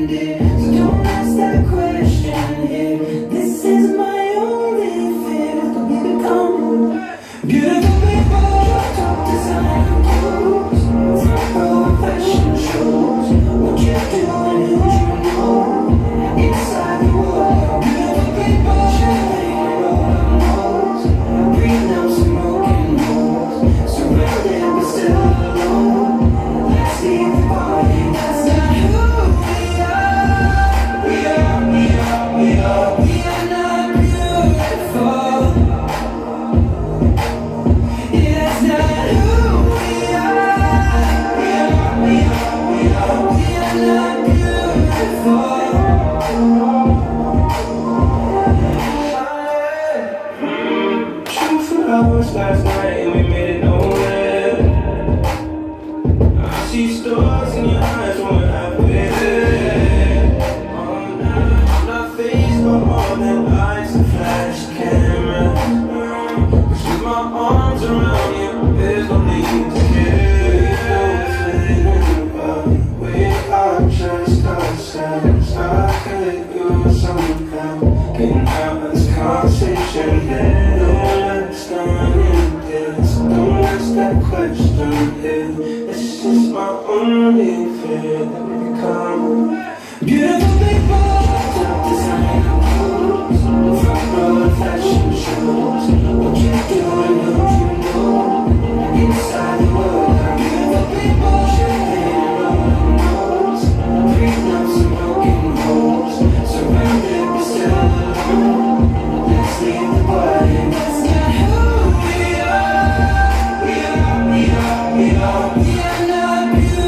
ended. house last night and we made it nowhere. I see stars in your eyes when I feel my only fear that we become beautiful people. Shows. you.